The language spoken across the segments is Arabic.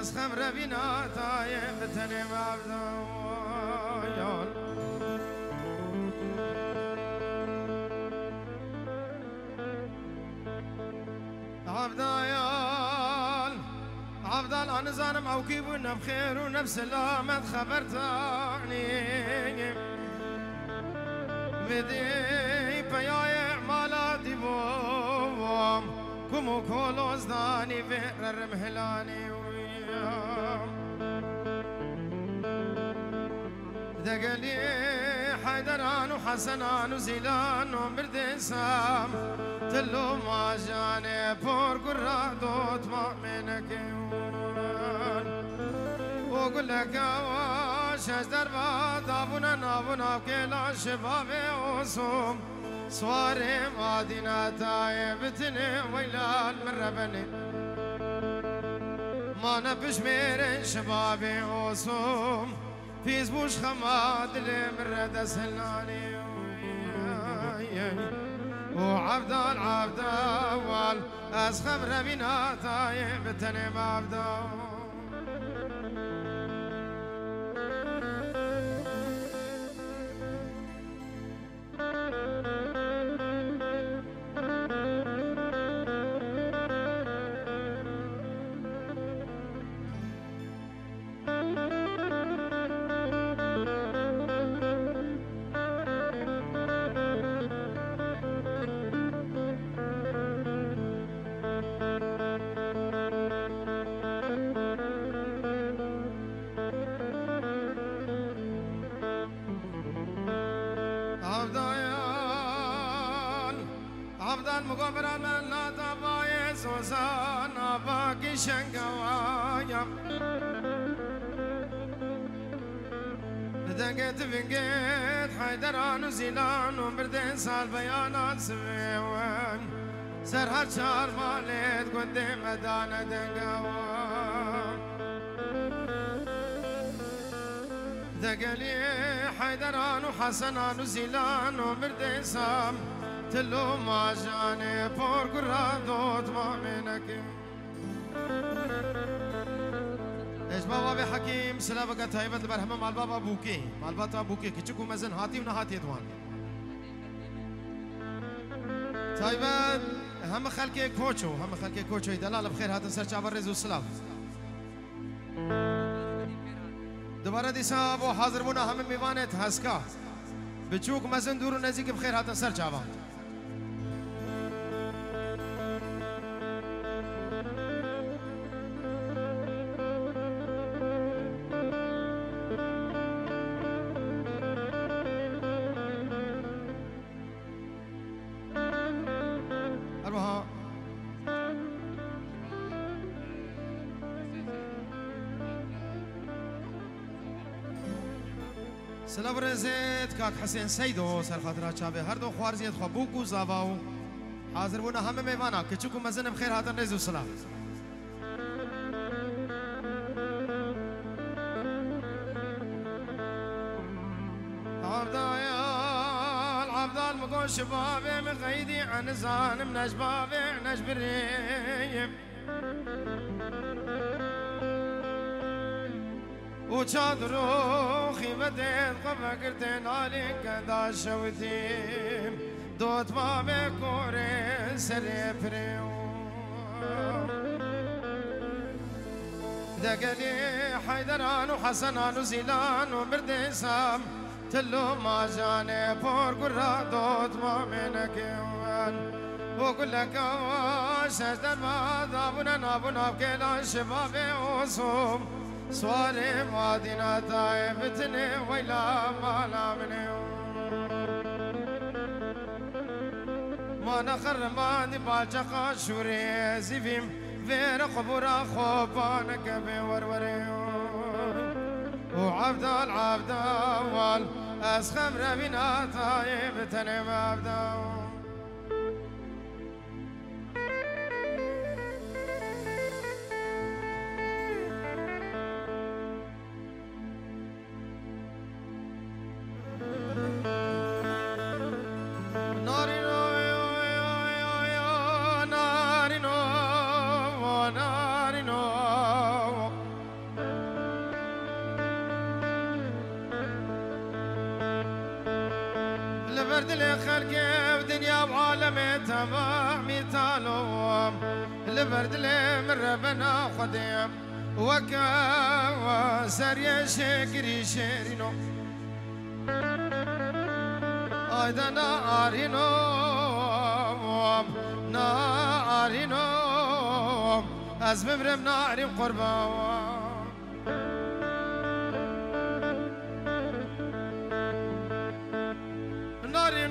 از خمر بینا تایم بتنیم عبدال عبدال من زانم أو کی بو نب خیر كيبونا بخير ونفس سلامة خبرتاني بدي بيايع مالا ديبوم كمو كولو زداني بئر رمهلاني ويام دقلي حيدران وحسنان وزيلان ومردسام تلو ما جاني بور قرادوت مؤمنك يوم بو گلگا شش در با دابون نابون آب اوسوم. سواره مادینا تای بتنه ویلال مربنه ما نبش میرن شباب اوسوم. پیز بوش خماد لمرد سلانی وعبد أسخم ربنا تايم بتنم عبدال. gobranna la tabaye sozana bakishangawaya Dengeti vinget hayderan uzilan umrden sal beyanat sevem Serhar çar valet gundi medane dengavam Degeli hayderan u hasanan uzilan umrden sam بور قرادوت ما منك إيش بابا بحكيم سلابك تايبت البرهمه مال بابا بوكي مال بابا بوكي كيچكو مزن هاتي ونهاتي دوان تايبت هم خلقي كوچو هم خلقي كوچو دلال بخير هاتن سر چابر رزو سلاف دوباره دیسا بو حاضر بونا همه میوانت هسکا بچوک مزن دور و نزدیک بخیر هاتن سر چابان سلابرزت کاک حسین سیدو سر خاطرات چاوه. هر دو خوارزیت خواه بوکو زاواو حاضر بونا همه میوانا که چکو مزنم خیر هاتن ریزو سلام. عبدال عبدال مقول شبابي مغيدي عن زانم نجبابي نجبريم وشادرو خيمتين قبا قرتين عليك كدا شوتيم دوت ما بكوري سري فريو دقلي حيدران وحسنان وزيلان وبرديسام تلو ما جاني بور قرا دوت ما منك وقول لك واش اشتر ما ضابنا نابنا بكلا شبابي وصوم صواني مادنا تايبتني ويلا ما نامني ما نخر ما نبالجا قاشوري زيفيم فين قبورا خوبانا كبي وروري وعبدا عبدال وال أسخم ربنا تايبتني مابدا لبرد الخلق ودنيا وعالم تبع مثالهم لبرد من ربنا خديم وكا سريا شكري شيرينو أيضا نارينو نارينو از ببرم ناري قربان.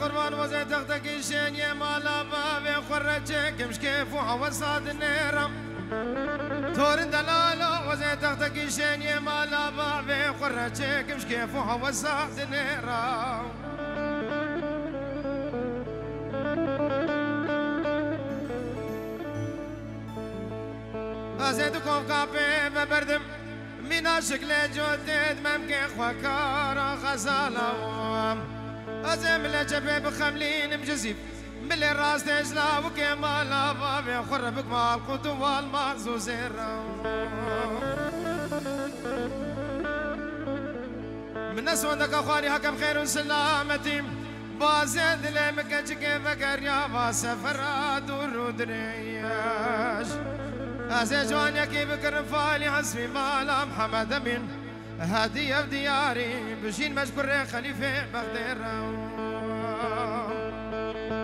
قربان وزي تختك شين يا مالا بابي خرجك مش كيف وحوصاد النيرم تور دلالة وزي تختك شين يا مالا بابي خرجك مش كيف وحوصاد النيرم أزيدكم كافي ببردم من شكل جودد ممكن خواكارا غزالة أزم لجبه بخملين مجزيب. ملي الراس تجلا وكمال بابي خربك مع القدو والمعزوز من نسوندك أخواني هكم خير وسلامتي بازد لمك كيف يا سفر دور درياش أزي جوانيا كيف كرفالي حسبي مالا محمد أمين. هادية بدياري بشين مشكور خليفة بغدير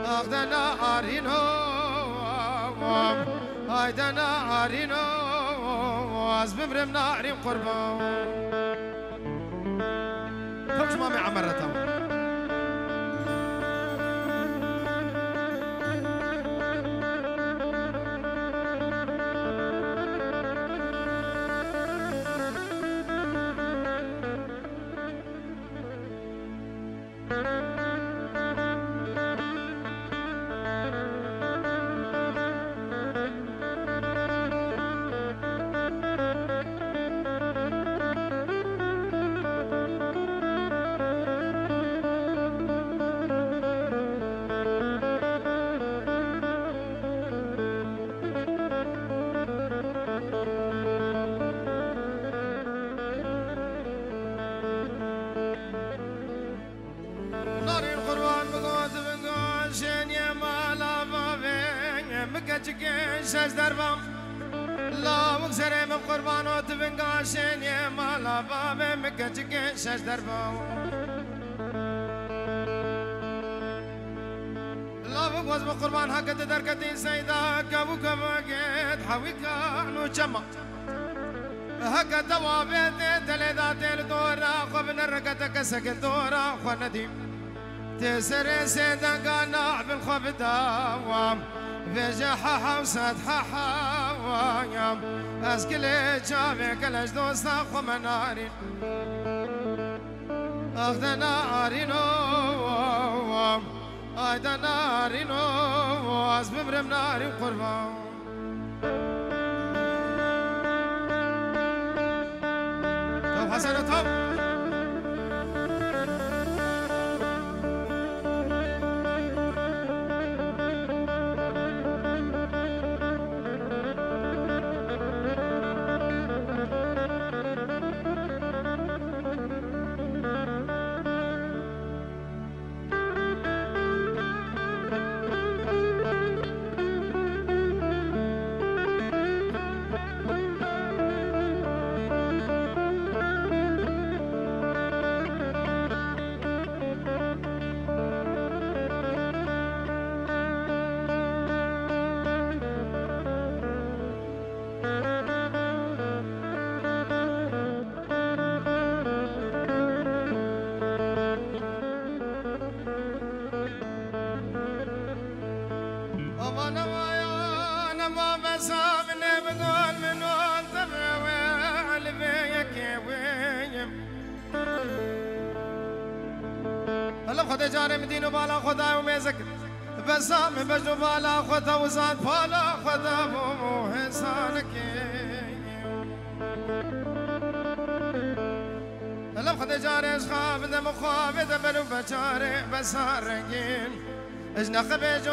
أخدنا أرينو هايدنا أرينو أزبم رمنا عريم قربان فمش مامي عمرتهم شش دربم لا بگذره من قربان و تبنگاشن یه مالا بابه مکچ که شش دربم لا بگوز من قربان حقت درکتی سیدا کبو کبگت حوی کانو چما. هكا دوابت تلدات الدورة خبن الرقة كسك دورا خنديم تسر سيدان قناع بالخب دوام. بجحها وسدحها ويام از گل و گلش دوستا خو منارین اخدن آرین و آیدن آرین و از بمرم نارین قربان حسن طب حسن طب خدا جارم دین بالا خدا و میزک بسام بجو بالا خدا و زاد بالا خدا بو حسان که لم خدا جارش خواب دم خواب دبلو بچاره بسار رنگین اجنا خبج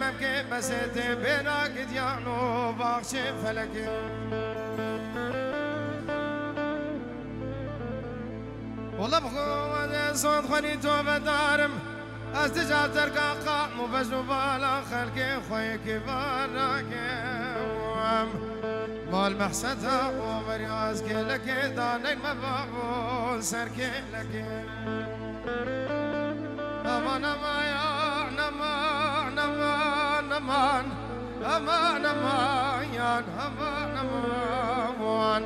مبكي بس بينا قد يعنو باخش فلك والله بخوة صوت خني توبة دارم استجا ترقى قام وبجو بالا خلقي خوي کم مال محسدها ومرياز كلك دانين مبابون سركي لك أمان ما يا aman aman aman. Aman aman aman aman aman.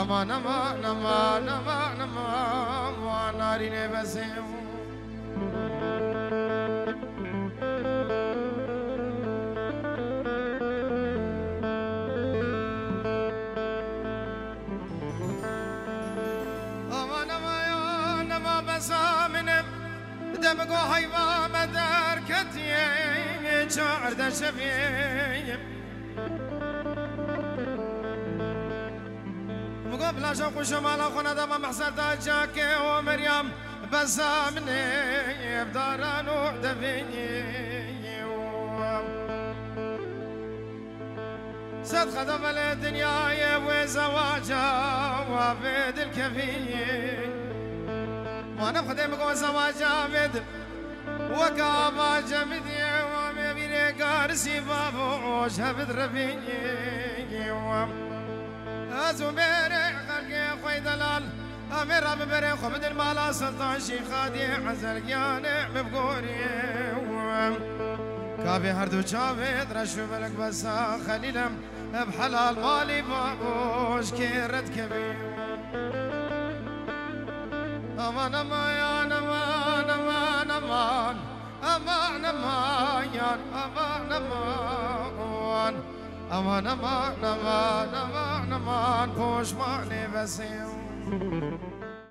Aman aman aman aman narin nefesim aman aman aman besaminim dem go hayvan شعر در شفیم مگو بلا شو خوش مالا خونه دم محسر دا جاکه و مریم بزامنه بداران و دفینی صد خدم لدنياي وزواجا وابد الكفين وأنا بخدمك وزواجا بدر وكابا جمدي قارسي بابو شهبت ربيني زبير خلقي خوي دلال أمير أببر خبد المالا سلطان شيخادي عزل جانع ببقوري كابي هردو شابي ترشو بلك بسا خليلم بحلال مالي بابوش كيرت كبير أمان أمان أمان أمان أمان. aman aman yan aman aman. Aman aman aman aman aman. Koşma nefesim